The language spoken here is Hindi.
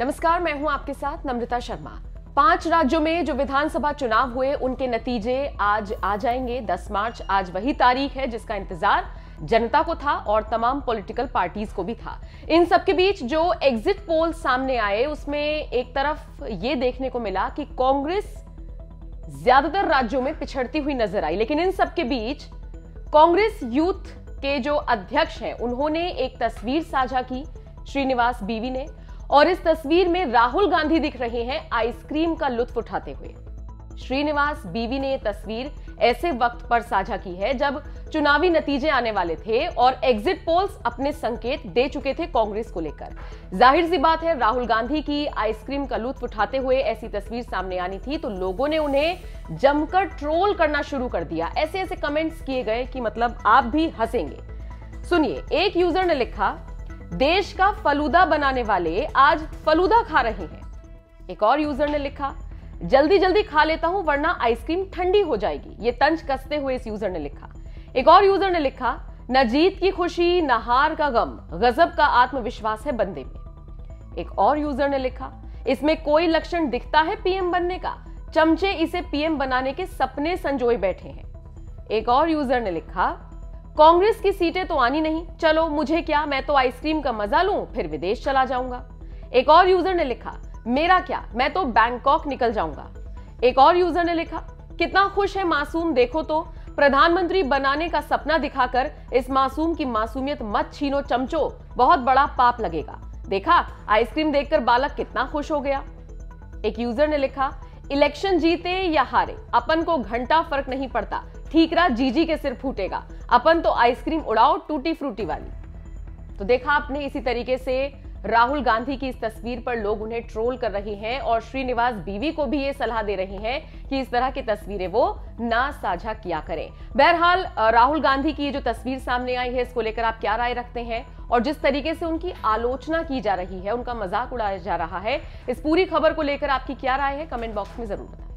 नमस्कार, मैं हूँ आपके साथ नम्रता शर्मा। पाँच राज्यों में जो विधानसभा चुनाव हुए, उनके नतीजे आज आ जाएँगे। 10 मार्च आज वही तारीख है जिसका इंतज़ार जनता को था और तमाम पॉलिटिकल पार्टीज़ को भी था। इन सबके बीच जो एग्जिट पोल सामने आए, उसमें एक तरफ़ ये देखने को मिला कि कांग्रेस ज़्यादातर राज्यों में पिछड़ती हुई नज़र आई, लेकिन इन सबके बीच कांग्रेस यूथ के जो अध्यक्ष हैं, उन्होंने एक तस्वीर साझा की। श्रीनिवास बीवी ने और इस तस्वीर में राहुल गांधी दिख रहे हैं आइसक्रीम का लुत्फ उठाते हुए। श्रीनिवास बीवी ने यह तस्वीर ऐसे वक्त पर साझा की है जब चुनावी नतीजे आने वाले थे और एग्जिट पोल्स अपने संकेत दे चुके थे कांग्रेस को लेकर। ज़ाहिर सी बात है, राहुल गांधी की आइसक्रीम का लुत्फ उठाते हुए ऐसी तस्वीर सामने आनी थी तो लोगों ने उन्हें जमकर ट्रोल करना शुरू कर दिया। ऐसे ऐसे कमेंट्स किए गए कि मतलब आप भी हंसेंगे। सुनिए, एक यूज़र ने लिखा देश का फलूदा बनाने वाले आज फलूदा खा रहे हैं। एक और यूज़र ने लिखा, जल्दी जल्दी खा लेता हूँ, वरना आइसक्रीम ठंडी हो जाएगी। ये तंज कसते हुए इस यूज़र ने लिखा। एक और यूज़र ने लिखा, न जीत की खुशी, न हार का गम, गजब का आत्मविश्वास है बंदे में। एक और यूज़र ने लिखा, इसमें कोई लक्षण दिखता है पीएम बनने का? चमचे इसे पीएम बनाने के सपने संजोए बैठे हैं। एक और यूज़र ने लिखा कांग्रेस की सीटें तो आनी नहीं। चलो, मुझे क्या? मैं तो आइसक्रीम का मज़ा लूँ, फिर विदेश चला जाऊँगा। एक और यूज़र ने लिखा, मेरा क्या? मैं तो बैंकॉक निकल जाऊँगा। एक और यूज़र ने लिखा, कितना खुश है मासूम, देखो तो। प्रधानमंत्री बनाने का सपना दिखाकर इस मासूम की मासूमियत मत छीनो, चमचो। बहुत बड़ा पाप लगेगा। देखा, आइसक्रीम देखकर बालक कितना खुश हो गया। एक यूज़र ने लिखा, इलेक्शन जीते या हारे, अपन को घंटा फ़र्क नहीं पड़ता। ठीकरा जीजी के सिर फूटेगा। अपन तो आइसक्रीम उड़ाओ, टूटी फ्रूटी वाली। तो देखा आपने, इसी तरीके से राहुल गांधी की इस तस्वीर पर लोग उन्हें ट्रोल कर रहे हैं और श्रीनिवास बीवी को भी ये सलाह दे रहे हैं कि इस तरह की तस्वीरें वो ना साझा किया करें। बहरहाल राहुल गांधी की ये जो तस्वीर सामने आई है, इसको लेकर आप क्या राय रखते हैं? और जिस तरीके से उनकी आलोचना की जा रही है, उनका मज़ाक उड़ाया जा रहा है, इस पूरी खबर को लेकर आपकी क्या राय है? कमेंट बॉक्स में ज़रूर बताएँ।